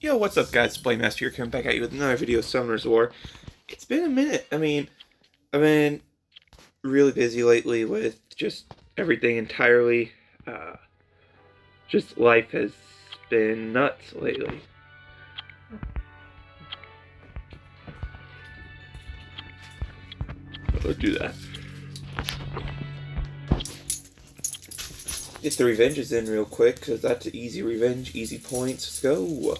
Yo, what's up, guys? Blademaster here, coming back at you with another video of Summoner's War. It's been a minute. I mean, I've been really busy lately with just everything entirely. Uh, just life has been nuts lately. Let's do that. Get the revenges in real quick, because that's an easy revenge, easy points. Let's go.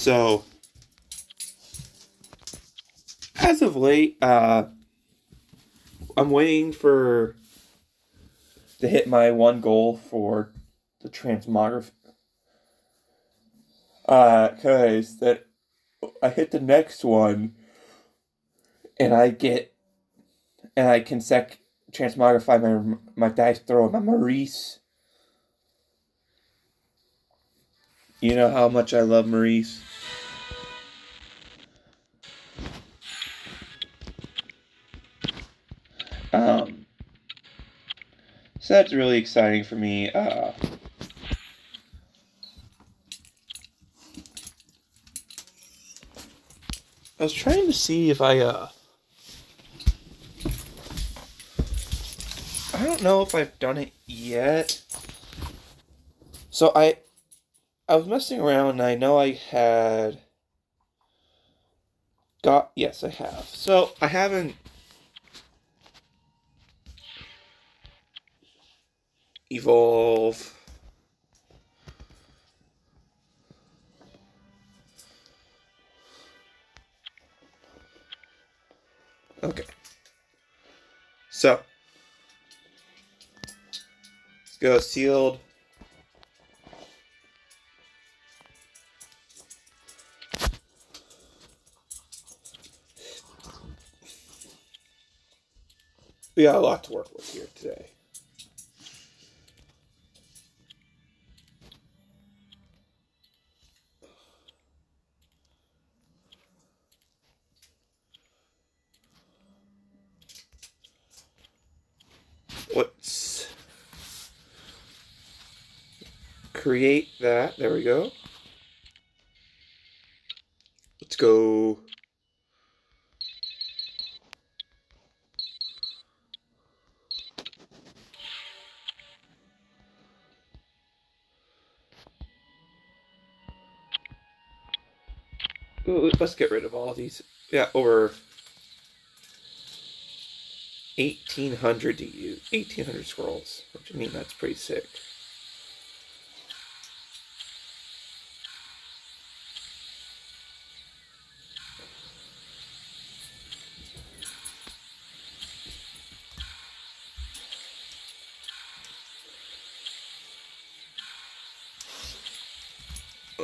So, as of late, uh, I'm waiting for to hit my one goal for the transmography. Uh, cause that I hit the next one, and I get, and I can sec transmogrify my my dice throw my Maurice. You know how much I love Maurice. So that's really exciting for me. Uh, I was trying to see if I, uh, I don't know if I've done it yet. So I, I was messing around and I know I had got, yes, I have. So I haven't evolve. Okay. So, let's go sealed. We got a lot to work with here today. let's create that. There we go. Let's go. Let's get rid of all these. Yeah, over 1800 to use 1800 scrolls which i mean that's pretty sick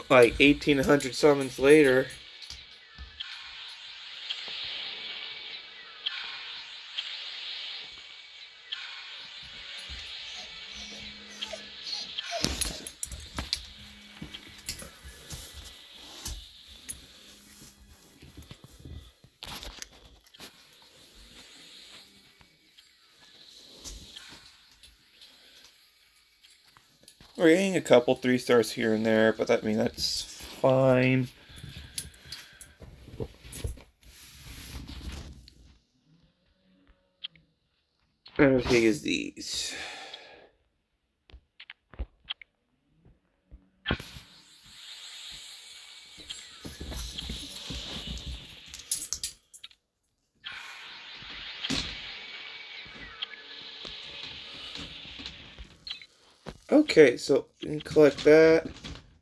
like 1800 summons later We're getting a couple three stars here and there, but that I mean that's fine. Big is these? Okay, so we can collect that.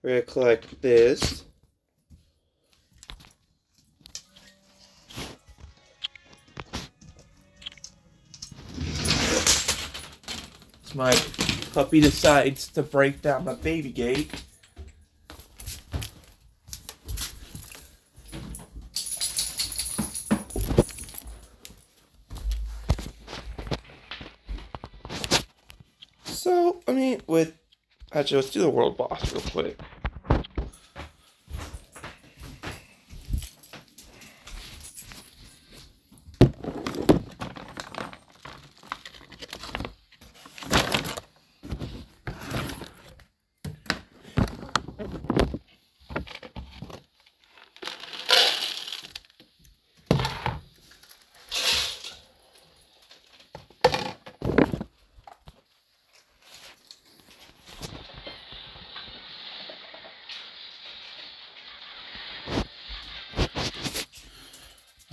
We're gonna collect this. My puppy decides to break down my baby gate. I mean, with actually, let's do the world boss real quick.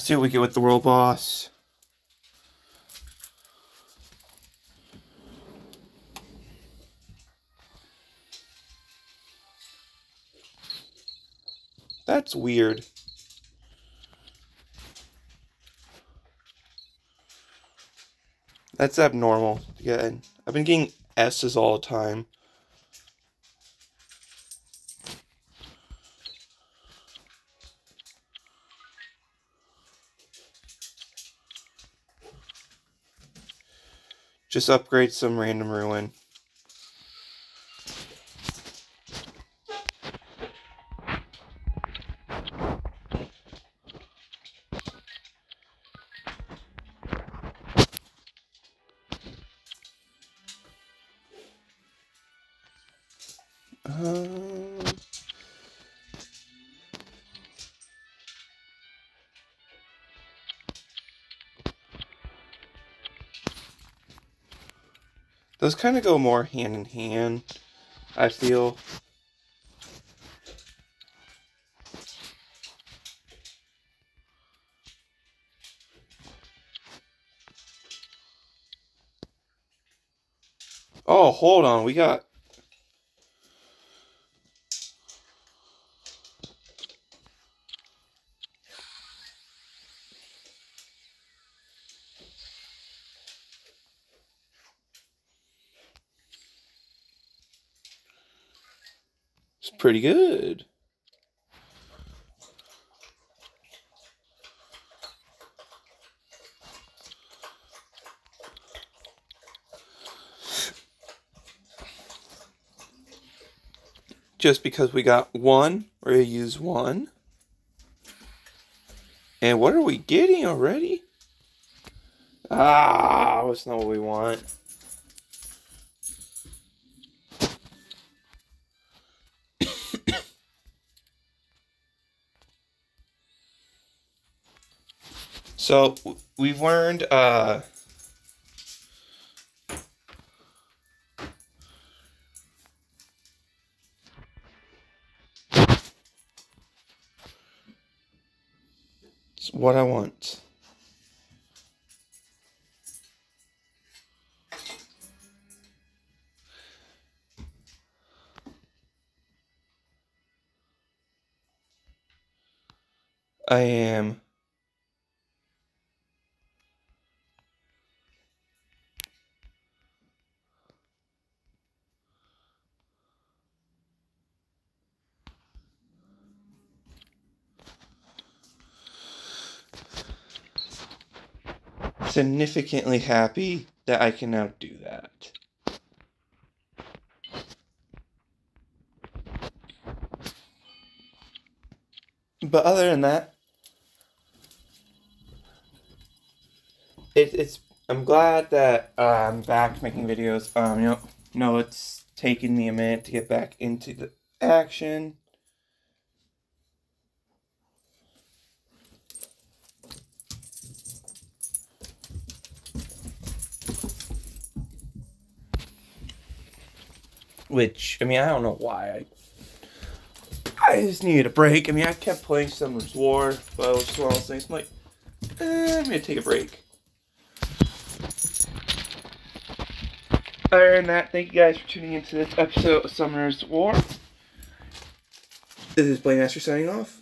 See what we get with the world boss. That's weird. That's abnormal. Yeah, I've been getting S's all the time. Just upgrade some random rune. Um, those kind of go more hand in hand, I feel. Oh, hold on. We got It's pretty good. Just because we got one, we're going to use one. And what are we getting already? Ah, that's not what we want. So we've learned uh, it's what I want. I am significantly happy that I can now do that. But other than that, it, it's I'm glad that uh, I'm back making videos. Um, you know, no, it's taken me a minute to get back into the action. Which, I mean, I don't know why. I, I just needed a break. I mean, I kept playing Summoner's War, but I was one of those things. I'm like, eh, I'm to take a break. Other than that, thank you guys for tuning into this episode of Summoner's War. This is Blade Master signing off.